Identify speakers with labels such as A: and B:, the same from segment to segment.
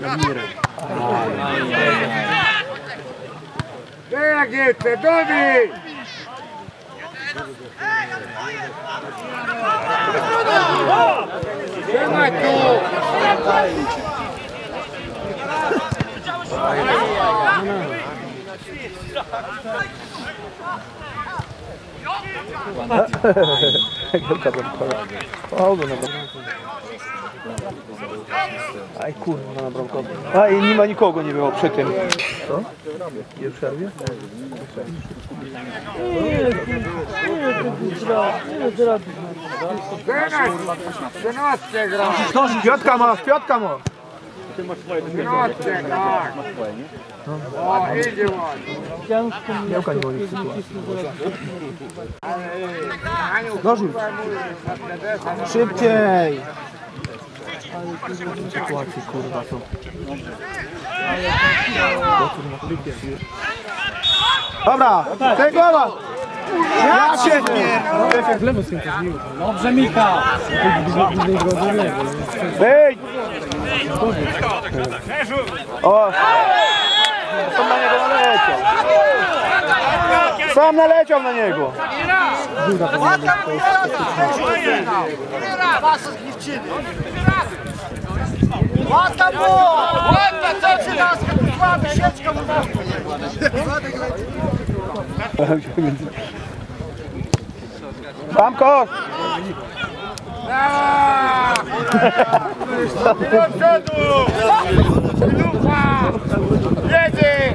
A: na mira. Venha, Guita,
B: Domi! Você matou! Olha o Aj kurwa na bramkę. A i nie ma nikogo nie było przy tym. Co? Nie przerwie?
A: Trzynastkę gra!
B: Piotka ma, Piotka ma.
A: Trzynastkę, tak! O, idzie ładnie.
B: Miałka nie woli. Szybciej! Sytuacje kurwa są. Dobra, tej gola! Ja się
C: Dobrze Mika!
B: Wyjdź! O! Sam na niego naleciał. Sam naleciał na niego. Mam kosz!
A: Do przodu! Lufa! Jedzie!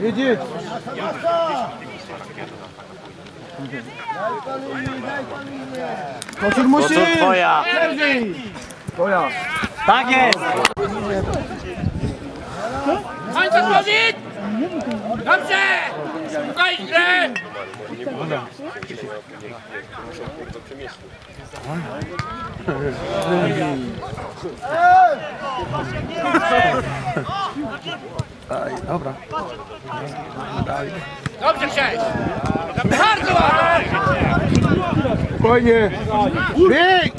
B: Idź. Kocur musi! twoja! Twoja!
C: Tak jest!
D: Kończę chodzić! Dobrze! Spokojnie!
B: Aj, dobra.
D: Dobrze chciałeś! Bardzo ładnie!
B: Spokojnie! Bieg!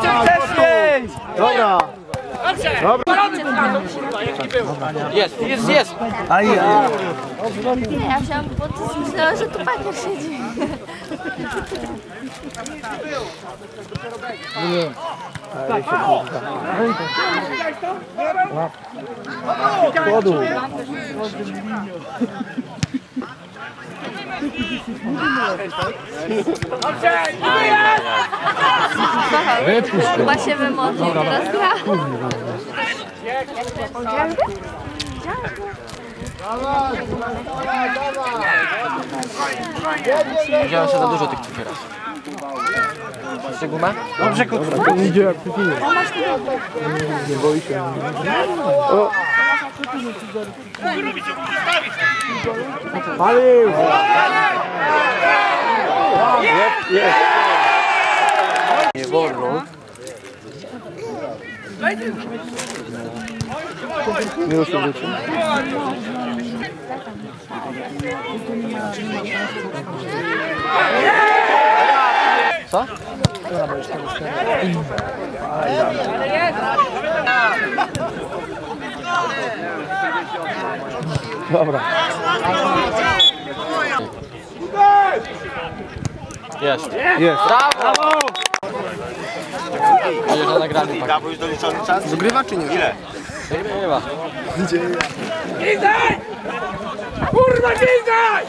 B: Wcześniej! Dobra.
D: Dobrze! Był!
C: Jest, jest, jest!
B: Aj.
E: Nie, ja wziąłam, bo to myślałam, że tu pakier siedzi.
B: Ale się kurwa. Chodu.
D: Dobrze! Tu jest!
E: Chyba się wymoczył, teraz gra.
C: Wziąłem sobie za dużo tych cukierów. Chcecie gumę? Dobrze, kurwa.
B: Idzie jak przeciwnie. Nie boi się. O. Palił! Jest, jest. Nie wolno. Miło się życzy. Co? Dobra.
C: Jest.
B: Jest.
C: Brawo! Będzie na nagraniu.
B: Zgrywa czy nie?
F: Ile?
C: Chyba.
D: Gwizdaj! Kurwa, gwizdaj!